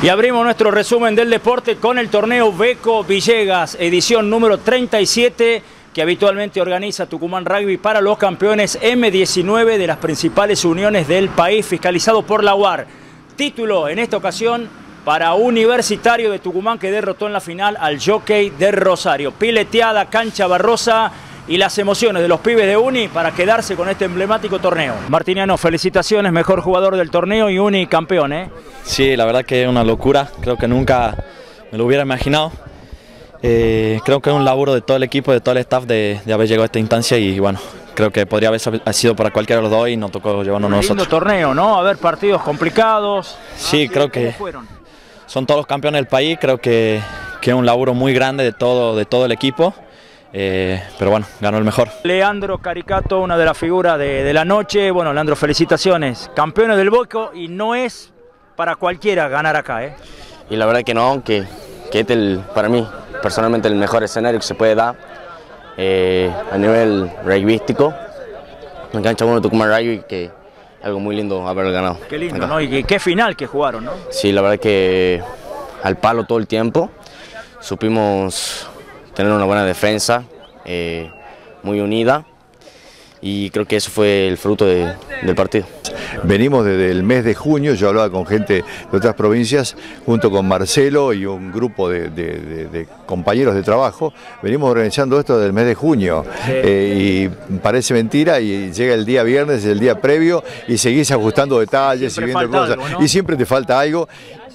Y abrimos nuestro resumen del deporte con el torneo Beco Villegas, edición número 37, que habitualmente organiza Tucumán Rugby para los campeones M19 de las principales uniones del país, fiscalizado por la UAR. Título en esta ocasión para Universitario de Tucumán, que derrotó en la final al Jockey de Rosario. Pileteada, cancha barrosa y las emociones de los pibes de Uni para quedarse con este emblemático torneo. Martiniano, felicitaciones, mejor jugador del torneo y Uni campeón, ¿eh? Sí, la verdad que es una locura, creo que nunca me lo hubiera imaginado. Eh, creo que es un laburo de todo el equipo, de todo el staff de, haber llegado a esta instancia y bueno, creo que podría haber sido para cualquiera de los dos y nos tocó llevarnos nosotros. Lindo torneo, ¿no? A ver, partidos complicados. Sí, creo que son todos los campeones del país, creo que, que es un laburo muy grande de todo, de todo el equipo. Eh, pero bueno, ganó el mejor. Leandro Caricato, una de las figuras de, la noche. Bueno, Leandro, felicitaciones. Campeones del Boico y no es para cualquiera ganar acá, ¿eh? Y la verdad que no, que, que es el, para mí, personalmente el mejor escenario que se puede dar eh, a nivel rugbyístico. Me engancha uno Tucumán Rugby que algo muy lindo haber ganado. Qué lindo, ¿no? Y qué final que jugaron, ¿no? Sí, la verdad que al palo todo el tiempo. Supimos tener una buena defensa, eh, muy unida y creo que eso fue el fruto del partido. Venimos desde el mes de junio, yo hablaba con gente de otras provincias, junto con Marcelo y un grupo de, compañeros de trabajo, venimos organizando esto desde el mes de junio. Eh, y parece mentira y llega el día viernes, el día previo y seguís ajustando detalles y viendo cosas y siempre te falta algo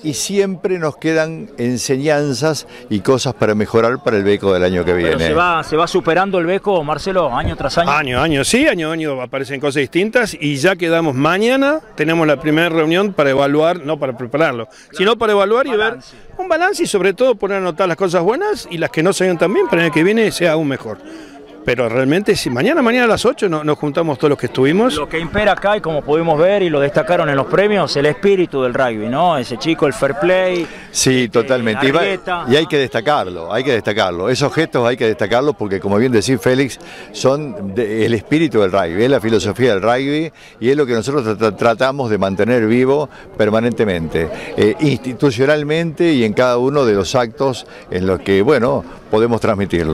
y siempre nos quedan enseñanzas y cosas para mejorar para el beco del año que viene. Se va, ¿Se va superando el beco, Marcelo, año tras año? Año, año, sí, año año aparecen cosas distintas y ya quedamos mañana, tenemos la primera reunión para evaluar, no para prepararlo, sino para evaluar y ver un balance y sobre todo poner a notar las cosas buenas y las que no se ven tan bien para el año que viene sea aún mejor. Pero realmente, si mañana, mañana a las 8 nos juntamos todos los que estuvimos. Lo que impera acá, y como pudimos ver y lo destacaron en los premios, el espíritu del rugby, ¿no? Ese chico, el fair play. Sí, este, totalmente. Y, hay que destacarlo, hay que destacarlo. Esos gestos hay que destacarlos porque, como bien decía Félix, son el espíritu del rugby, es la filosofía del rugby y es lo que nosotros tratamos de mantener vivo permanentemente, eh, institucionalmente y en cada uno de los actos en los que, bueno, podemos transmitirlo.